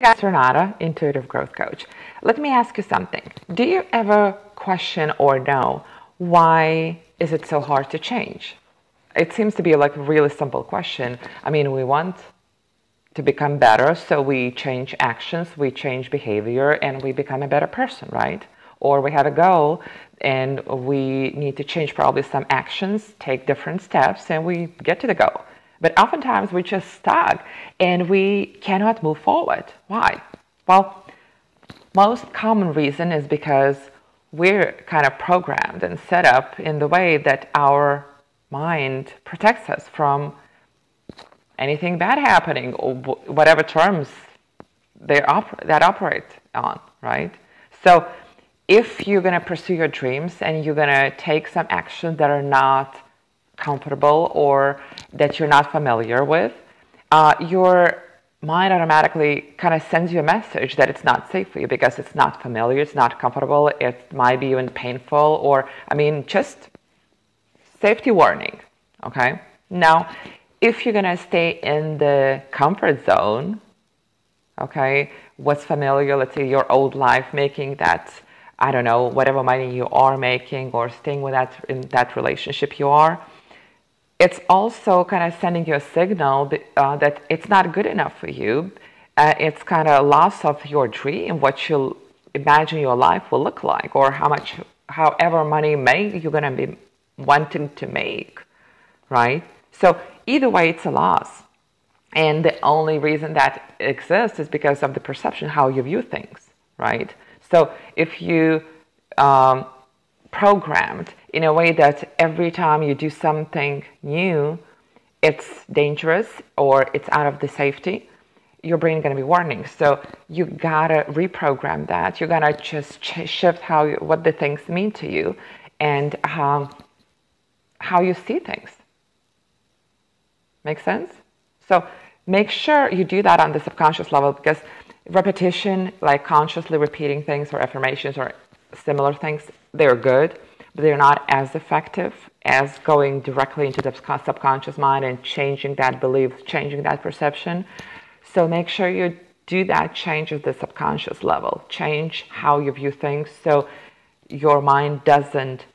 guys, Renata, Intuitive Growth Coach. Let me ask you something. Do you ever question or know why is it so hard to change? It seems to be like a really simple question. I mean, we want to become better, so we change actions, we change behavior, and we become a better person, right? Or we have a goal and we need to change probably some actions, take different steps, and we get to the goal. But oftentimes we're just stuck and we cannot move forward. Why? Well, most common reason is because we're kind of programmed and set up in the way that our mind protects us from anything bad happening or whatever terms they oper- that operate on, right? So if you're going to pursue your dreams and you're going to take some actions that are not comfortable or that you're not familiar with, uh, your mind automatically kind of sends you a message that it's not safe for you because it's not familiar, it's not comfortable, it might be even painful, or, I mean, just safety warning, okay? Now, if you're gonna stay in the comfort zone, okay, what's familiar, let's say your old life, making that, I don't know, whatever money you are making or staying with that in that relationship you are, it's also kind of sending you a signal uh, that it's not good enough for you. Uh, it's kind of a loss of your dream, what you imagine your life will look like, or how much, however money make you're gonna be wanting to make, right? So either way, it's a loss, and the only reason that exists is because of the perception how you view things, right? So if you um, programmed in a way that every time you do something new, it's dangerous or it's out of the safety, your brain going to be warning. So you gotta reprogram that. You gotta just ch- shift how you, what the things mean to you and how how you see things. Make sense? So make sure you do that on the subconscious level because repetition, like consciously repeating things or affirmations or similar things, they're good but they're not as effective as going directly into the subconscious mind and changing that belief, changing that perception. So make sure you do that change at the subconscious level, change how you view things so your mind doesn't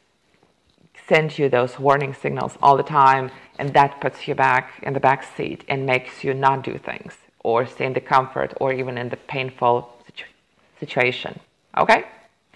send you those warning signals all the time and that puts you back in the back seat and makes you not do things or stay in the comfort or even in the painful situ- situation. Okay?